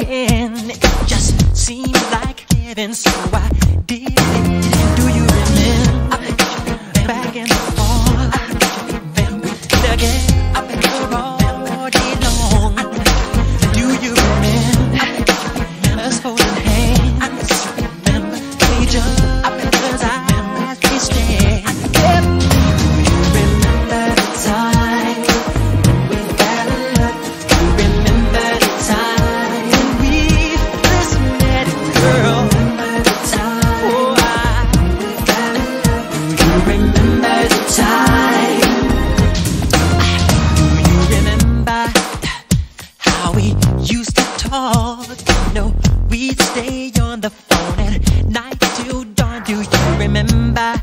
again. It just seemed like heaven, so I how we used to talk? No, we'd stay on the phone at night till dawn. Do you remember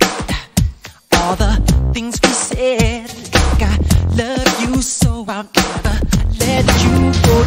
all the things we said? Like I love you so I'll never let you go.